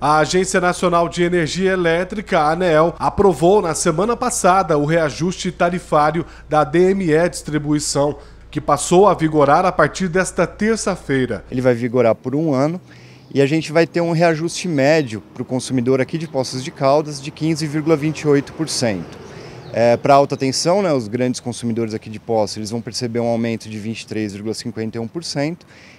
A Agência Nacional de Energia Elétrica, ANEEL, aprovou na semana passada o reajuste tarifário da DME Distribuição, que passou a vigorar a partir desta terça-feira. Ele vai vigorar por um ano e a gente vai ter um reajuste médio para o consumidor aqui de Poços de Caldas de 15,28%. É, para alta tensão, né, os grandes consumidores aqui de Poços eles vão perceber um aumento de 23,51%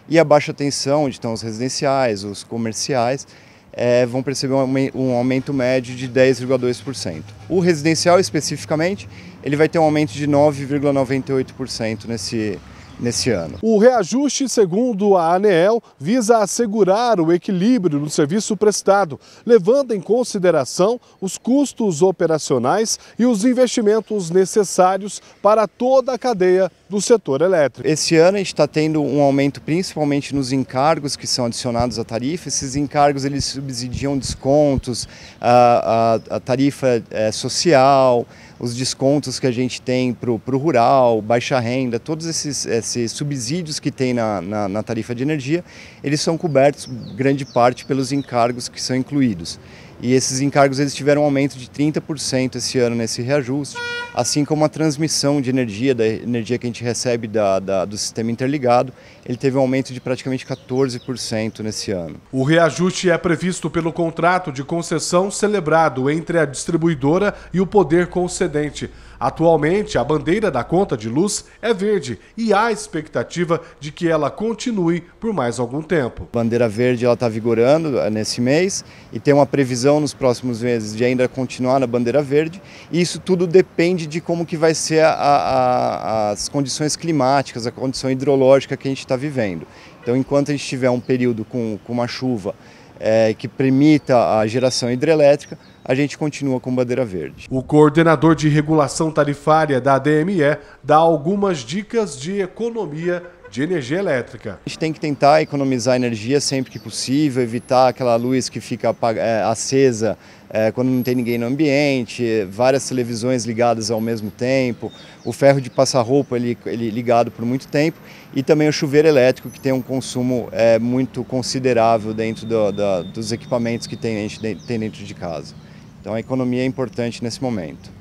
e a baixa tensão, onde estão os residenciais, os comerciais, é, vão perceber um aumento médio de 10,2%. O residencial especificamente, ele vai ter um aumento de 9,98% nesse nesse ano. O reajuste, segundo a ANEEL, visa assegurar o equilíbrio no serviço prestado, levando em consideração os custos operacionais e os investimentos necessários para toda a cadeia do setor elétrico. Esse ano a gente está tendo um aumento principalmente nos encargos que são adicionados à tarifa. Esses encargos eles subsidiam descontos, a, a, a tarifa é, social, os descontos que a gente tem para o rural, baixa renda, todos esses, esses subsídios que tem na, na, na, tarifa de energia, eles são cobertos grande parte pelos encargos que são incluídos. E esses encargos eles tiveram um aumento de 30% esse ano nesse reajuste assim como a transmissão de energia, da energia que a gente recebe da, da, do sistema interligado, ele teve um aumento de praticamente 14% nesse ano. O reajuste é previsto pelo contrato de concessão celebrado entre a distribuidora e o poder concedente. Atualmente, a bandeira da conta de luz é verde e há expectativa de que ela continue por mais algum tempo. A bandeira verde está vigorando eh, nesse mês e tem uma previsão nos próximos meses de ainda continuar na bandeira verde. E isso tudo depende de como que vai ser a, a, as condições climáticas, a condição hidrológica que a gente está vivendo. Então, enquanto a gente tiver um período com, com uma chuva é, que permita a geração hidrelétrica, a gente continua com bandeira verde. O coordenador de regulação tarifária da ADME dá algumas dicas de economia de energia elétrica. A gente tem que tentar economizar energia sempre que possível, evitar aquela luz que fica é, acesa é, quando não tem ninguém no ambiente, várias televisões ligadas ao mesmo tempo, o ferro de passar roupa ele, ele ligado por muito tempo e também o chuveiro elétrico que tem um consumo é, muito considerável dentro do, do, dos equipamentos que tem, a gente tem dentro de casa. Então a economia é importante nesse momento.